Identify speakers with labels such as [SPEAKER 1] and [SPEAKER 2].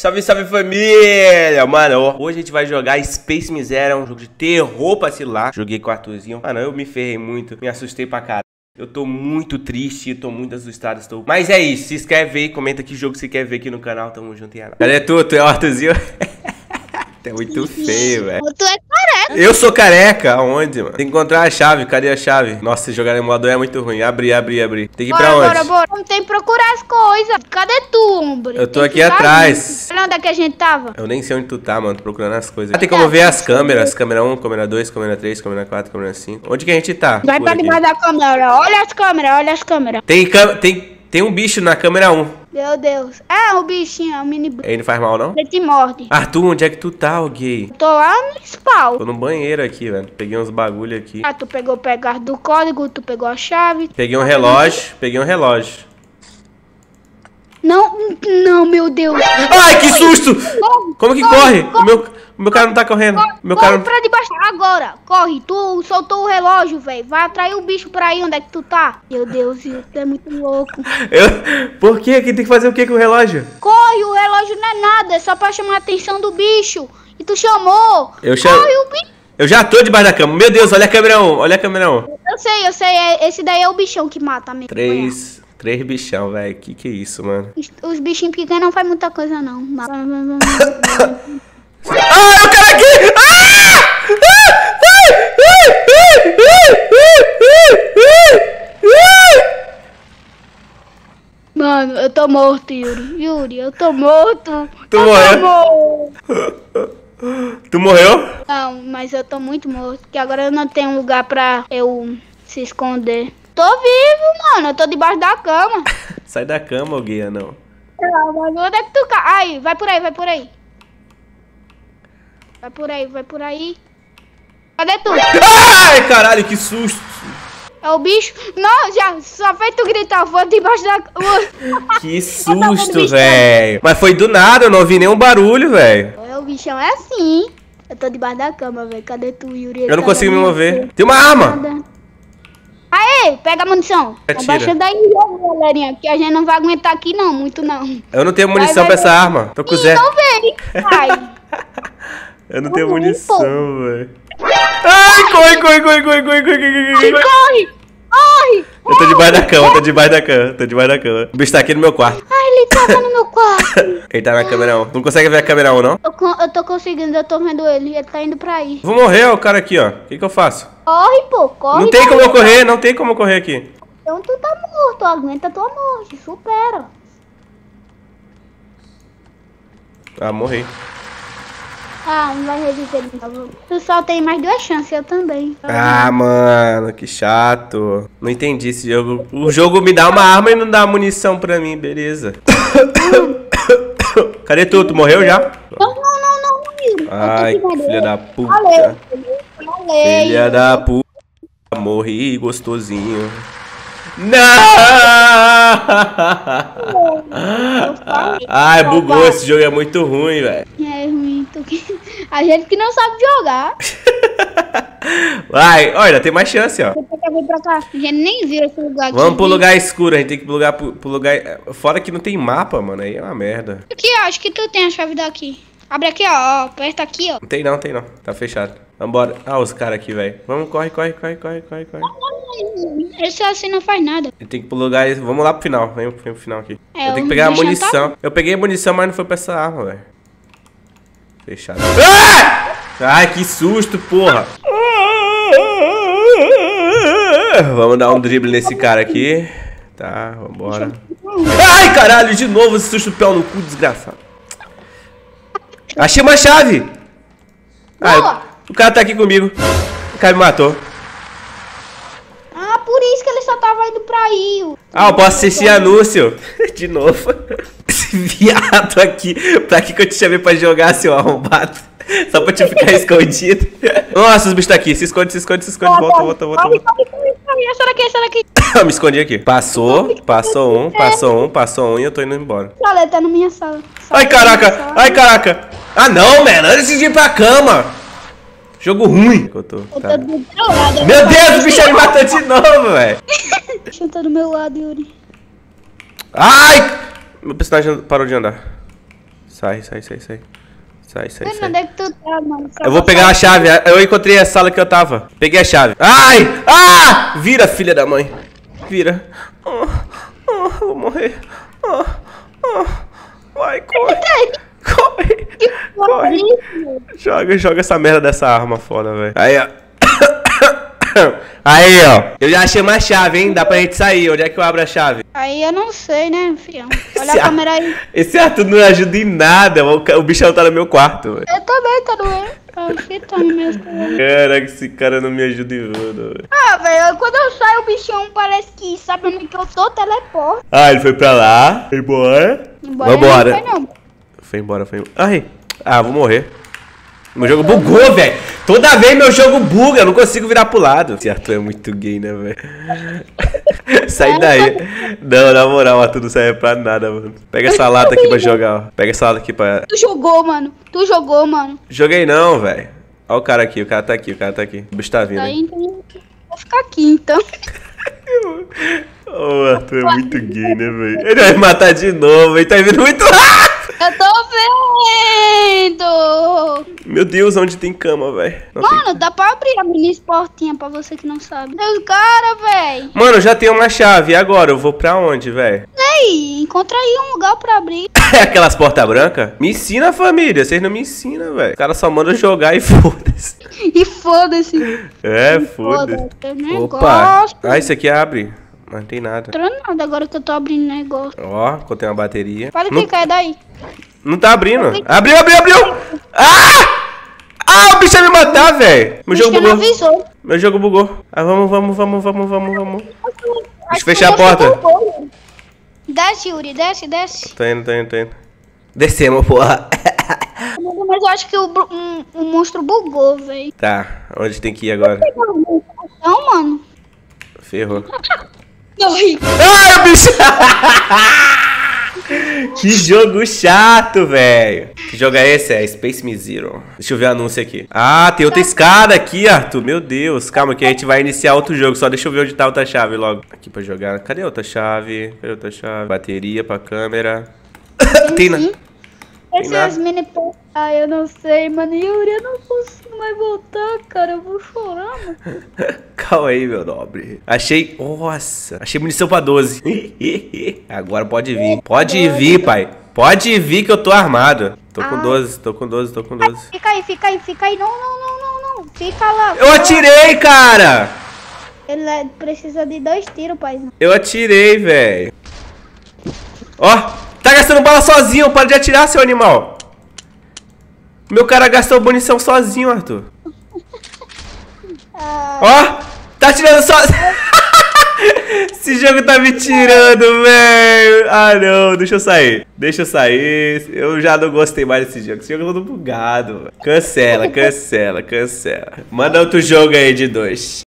[SPEAKER 1] Salve, salve família! Mano, hoje a gente vai jogar Space Miséria, um jogo de terror pra celular. Joguei com o Arthurzinho. Mano, eu me ferrei muito, me assustei pra caralho. Eu tô muito triste, tô muito assustado, estou... Mas é isso, se inscreve aí, comenta que jogo você quer ver aqui no canal, tamo junto e Cadê tu? Tu é o Arthurzinho? É muito feio, velho.
[SPEAKER 2] Tu é.
[SPEAKER 1] Eu sou careca? Aonde, mano? Tem que encontrar a chave. Cadê a chave? Nossa, jogar em modo é muito ruim. Abrir, abrir, abrir. Tem que ir pra
[SPEAKER 2] Bora,
[SPEAKER 1] onde?
[SPEAKER 2] bora, bora. Não tem que procurar as coisas. Cadê tu, homem?
[SPEAKER 1] Eu tô
[SPEAKER 2] Tem
[SPEAKER 1] aqui atrás.
[SPEAKER 2] Olha onde é que a gente tava.
[SPEAKER 1] Eu nem sei onde tu tá, mano. Tô procurando as coisas. Ah, tem como ver as câmeras. Câmera 1, câmera 2, câmera 3, câmera 4, câmera 5. Onde que a gente tá?
[SPEAKER 2] Vai pra debaixo da câmera. Olha as câmeras, olha as câmeras.
[SPEAKER 1] Tem, tem, tem um bicho na câmera 1.
[SPEAKER 2] Meu Deus. É o bichinho, é o mini...
[SPEAKER 1] Ele não faz mal, não?
[SPEAKER 2] Ele te morde.
[SPEAKER 1] Arthur, onde é que tu tá, gay?
[SPEAKER 2] Tô lá no spawn.
[SPEAKER 1] Tô no banheiro aqui, velho. Peguei uns bagulho aqui.
[SPEAKER 2] Ah, tu pegou o pegar do código, tu pegou a chave.
[SPEAKER 1] Peguei um relógio. Peguei um relógio.
[SPEAKER 2] Não, não, meu Deus.
[SPEAKER 1] Ai, que susto!
[SPEAKER 2] Corre,
[SPEAKER 1] Como que corre? O meu, o meu cara não tá correndo. O meu
[SPEAKER 2] corre
[SPEAKER 1] cara não...
[SPEAKER 2] pra debaixo. Agora, corre. Tu soltou o relógio, velho. Vai atrair o bicho pra aí onde é que tu tá. Meu Deus, isso é muito louco.
[SPEAKER 1] Eu... Por quê? Que tem que fazer o que com o relógio?
[SPEAKER 2] Corre, o relógio não é nada. É só pra chamar a atenção do bicho. E tu chamou.
[SPEAKER 1] Eu chamo-
[SPEAKER 2] Corre, o bicho.
[SPEAKER 1] Eu já tô debaixo da cama. Meu Deus, olha a câmera 1. Olha a câmera 1.
[SPEAKER 2] Eu sei, eu sei. é- Esse daí é o bichão que mata mesmo.
[SPEAKER 1] Três. Três bichão, velho. Que que é isso, mano?
[SPEAKER 2] Os, os bichinhos pequenos não faz muita coisa, não.
[SPEAKER 1] Ah, o cara aqui! Ah! Ai! Ai! Ai! Ai! Ai! Ai!
[SPEAKER 2] Mano, eu tô morto, Yuri. Yuri, eu tô morto.
[SPEAKER 1] Tu
[SPEAKER 2] eu
[SPEAKER 1] morreu? Tu morreu?
[SPEAKER 2] Não, mas eu tô muito morto. Que agora eu não tenho lugar pra eu se esconder. Tô vivo, mano. Eu tô debaixo da cama.
[SPEAKER 1] Sai da cama, ô guia, não.
[SPEAKER 2] Ah, mas onde é que tu cai? Aí, vai por aí, vai por aí. Vai por aí, vai por aí. Cadê tu?
[SPEAKER 1] Ai, caralho, que susto!
[SPEAKER 2] É o bicho? Não, já, só fez tu gritar, vou debaixo da.
[SPEAKER 1] Que susto, velho! Mas foi do nada, eu não ouvi nenhum barulho, velho.
[SPEAKER 2] É, o bichão é assim. Eu tô debaixo da cama, velho. Cadê tu, Yuri?
[SPEAKER 1] Eu não
[SPEAKER 2] Cadê
[SPEAKER 1] consigo me
[SPEAKER 2] você?
[SPEAKER 1] mover. Tem uma arma!
[SPEAKER 2] Nada. Aê, pega a munição.
[SPEAKER 1] Atira.
[SPEAKER 2] Abaixa daí, ó, galerinha, que a gente não vai aguentar aqui não, muito não.
[SPEAKER 1] Eu não tenho munição
[SPEAKER 2] vai,
[SPEAKER 1] pra essa
[SPEAKER 2] vai.
[SPEAKER 1] arma. Tô com zero.
[SPEAKER 2] Então vem, vai.
[SPEAKER 1] Eu não tenho munição, velho. Ai, corre, corre, corre, corre, corre, corre, corre, corre.
[SPEAKER 2] corre, corre.
[SPEAKER 1] Eu tô debaixo da cama, tô debaixo da cama, tô debaixo da cama. O bicho tá aqui no meu quarto.
[SPEAKER 2] Ai, ele tava no meu quarto.
[SPEAKER 1] Ele tá na câmera 1. Tu não consegue ver a câmera 1, não?
[SPEAKER 2] Eu, eu tô conseguindo, eu tô vendo ele, ele tá indo pra aí.
[SPEAKER 1] Vou morrer, ó, o cara aqui, ó. O que que eu faço?
[SPEAKER 2] Corre, pô, corre.
[SPEAKER 1] Não tem como eu correr, não tem como eu correr aqui.
[SPEAKER 2] Então tu tá morto, aguenta tua morte, supera.
[SPEAKER 1] Ah, morri.
[SPEAKER 2] Ah, não vai reviver de novo. Tu só tem mais duas chances, eu também.
[SPEAKER 1] Ah, mano, que chato. Não entendi esse jogo. O jogo me dá uma arma e não dá munição pra mim, beleza. Cadê tu? Tu morreu já?
[SPEAKER 2] Não, não, não, não, tô
[SPEAKER 1] Ai, filha da puta.
[SPEAKER 2] Falei, falei.
[SPEAKER 1] Filha da puta. Morri gostosinho. Não! Ai, bugou. Esse jogo é muito ruim, velho.
[SPEAKER 2] É ruim, tu que... A gente que não sabe jogar.
[SPEAKER 1] Vai, olha, tem mais chance, ó.
[SPEAKER 2] A gente nem viu esse lugar.
[SPEAKER 1] Vamos pro lugar escuro, a gente tem que ir pro lugar, pro, pro lugar. Fora que não tem mapa, mano. Aí é uma merda.
[SPEAKER 2] Aqui, ó, acho que tu tem a chave daqui. Abre aqui, ó, ó, aperta aqui, ó.
[SPEAKER 1] Não tem não, tem não. Tá fechado. Vambora. Ah, os caras aqui, velho. Vamos, corre, corre, corre, corre, corre, corre.
[SPEAKER 2] Esse assim não faz nada.
[SPEAKER 1] Tenho que ir pro lugar. Vamos lá pro final. Vem, pro final aqui.
[SPEAKER 2] É,
[SPEAKER 1] eu tenho que pegar a
[SPEAKER 2] já
[SPEAKER 1] munição. Eu peguei a munição, mas não foi pra essa arma, velho. Fechado. Ah! Ai, que susto, porra. Vamos dar um drible nesse cara aqui. Tá, vambora. Ai, caralho, de novo esse susto pé no cu, desgraçado. Achei uma chave. Ah, o cara tá aqui comigo. O cara me matou.
[SPEAKER 2] Ah, por isso que ele só tava indo pra aí.
[SPEAKER 1] Ah, eu posso assistir anúncio. De novo. Esse viado aqui. Pra que que eu te chamei pra jogar, seu arrombado? Só pra te ficar escondido. Nossa, os bichos tá aqui. Se esconde, se esconde, se esconde. Volta, volta, volta, volta.
[SPEAKER 2] corre. Essa daqui, essa daqui.
[SPEAKER 1] Me escondi aqui. Passou, passou um, passou um, passou um e eu tô indo embora.
[SPEAKER 2] Olha, tá na minha sala.
[SPEAKER 1] Ai, caraca, ai, caraca. Ah, não, mano. Antes de ir pra cama. Jogo ruim. que Eu tô.
[SPEAKER 2] Eu
[SPEAKER 1] tá.
[SPEAKER 2] tô do teu lado.
[SPEAKER 1] Meu Deus, o bicho me matou de novo, velho.
[SPEAKER 2] Deixa eu tá do meu lado, Yuri.
[SPEAKER 1] Ai! Meu personagem parou de andar. Sai, sai, sai, sai. Sai, sai,
[SPEAKER 2] Mano,
[SPEAKER 1] sai.
[SPEAKER 2] onde é que tu tá, mano?
[SPEAKER 1] Eu vou pegar a chave. Eu encontrei a sala que eu tava. Peguei a chave. Ai! Ah! Vira, filha da mãe. Vira. Ah, ah, vou morrer. Ah, ah. Vai, corre. Corre. Corre.
[SPEAKER 2] Isso.
[SPEAKER 1] Joga, joga essa merda dessa arma foda, velho. Aí, ó. Aí, ó. Eu já achei uma chave, hein? Dá pra gente sair. Onde é que eu abro a chave?
[SPEAKER 2] Aí eu não sei, né, fião? Olha a câmera aí.
[SPEAKER 1] Esse Arthur não ajuda em nada. O, o bichão tá no meu quarto, velho.
[SPEAKER 2] Eu também tô. Tá fitando meu celular.
[SPEAKER 1] Caraca, esse cara não me ajuda em nada.
[SPEAKER 2] Ah, velho, quando eu saio, o bichão parece que sabe onde que eu tô, teleporta.
[SPEAKER 1] Ah, ele foi pra lá. Foi embora.
[SPEAKER 2] Embora
[SPEAKER 1] Vambora.
[SPEAKER 2] Não, foi, não.
[SPEAKER 1] Foi embora, foi embora. Ai. Ah, vou morrer. Meu jogo bugou, velho. Toda vez meu jogo buga, eu não consigo virar pro lado. Esse Arthur é muito gay, né, velho? Sai daí. Não, na moral, Arthur não serve pra nada, mano. Pega essa lata aqui pra jogar, ó. Pega essa lata aqui pra.
[SPEAKER 2] Tu jogou, mano. Tu jogou, mano.
[SPEAKER 1] Joguei não, velho. Ó o cara aqui, o cara tá aqui, o cara tá aqui. O bicho tá vindo.
[SPEAKER 2] Aí, então, vou ficar aqui, então.
[SPEAKER 1] Ô, Arthur é muito gay, né, velho? Ele vai me matar de novo, ele tá vindo muito rápido.
[SPEAKER 2] Eu tô vendo!
[SPEAKER 1] Meu Deus, onde tem cama, velho? Não tem
[SPEAKER 2] Mano, dá pra abrir a mini portinha pra você que não sabe. Os cara, véi.
[SPEAKER 1] Mano, eu já tenho uma chave. E agora? Eu vou pra onde, velho?
[SPEAKER 2] Ei, encontra aí um lugar pra abrir.
[SPEAKER 1] Aquelas portas brancas? Me ensina, família. Vocês não me ensinam, velho. O cara só manda jogar e foda-se.
[SPEAKER 2] E foda-se.
[SPEAKER 1] É, foda-se.
[SPEAKER 2] Foda-se. Negócio.
[SPEAKER 1] Opa. Ah, isso aqui abre. Mas não tem nada.
[SPEAKER 2] Não nada agora que eu tô abrindo negócio.
[SPEAKER 1] Ó, contei uma bateria.
[SPEAKER 2] Pode
[SPEAKER 1] Não,
[SPEAKER 2] clicar daí.
[SPEAKER 1] Não tá abrindo. Abriu, abriu, abriu. Ah! Ah, o bicho vai me matar, velho. Meu jogo bugou. Meu jogo bugou. Ah, vamos, vamos, vamos, vamos, vamos, vamos.
[SPEAKER 2] Acho
[SPEAKER 1] fechar
[SPEAKER 2] que
[SPEAKER 1] a porta.
[SPEAKER 2] Desce, Yuri, desce, desce.
[SPEAKER 1] Tô indo, tô indo, tô indo. Descemos, porra.
[SPEAKER 2] Mas eu acho que o, um- o monstro bugou, velho.
[SPEAKER 1] Tá, onde tem que ir agora?
[SPEAKER 2] Não, mano.
[SPEAKER 1] Ferrou.
[SPEAKER 2] Ai,
[SPEAKER 1] o bicho! que jogo chato, velho. Que jogo é esse? É Space Me Zero. Deixa eu ver o anúncio aqui. Ah, tem outra escada aqui, Arthur. Meu Deus. Calma que a gente vai iniciar outro jogo. Só deixa eu ver onde tá a outra chave logo. Aqui pra jogar. Cadê a outra chave? Cadê a outra chave? Bateria pra câmera. tem na...
[SPEAKER 2] Essas
[SPEAKER 1] nada.
[SPEAKER 2] mini Ai, eu não sei, mano. Yuri, eu não consigo mais voltar, cara. Eu vou chorar, mano.
[SPEAKER 1] Calma aí, meu nobre. Achei. Nossa. Achei munição pra 12. Agora pode vir. Pode vir, pai. Pode vir que eu tô armado. Tô com
[SPEAKER 2] Ah.
[SPEAKER 1] 12, tô com 12, tô com 12.
[SPEAKER 2] Fica aí, fica aí, fica aí. Não, não, não, não, não. Fica lá.
[SPEAKER 1] Eu atirei, cara!
[SPEAKER 2] Ele é- precisa de dois tiros, pai.
[SPEAKER 1] Eu atirei, velho. Ó, tá gastando bala sozinho. Para de atirar, seu animal. Meu cara gastou munição sozinho, Arthur.
[SPEAKER 2] Ah,
[SPEAKER 1] Ó, tá atirando sozinho. Esse jogo tá me tirando, velho. Ah, não. Deixa eu sair. Deixa eu sair. Eu já não gostei mais desse jogo. Esse jogo é todo bugado. velho. Cancela, cancela, cancela. Manda outro jogo aí de dois.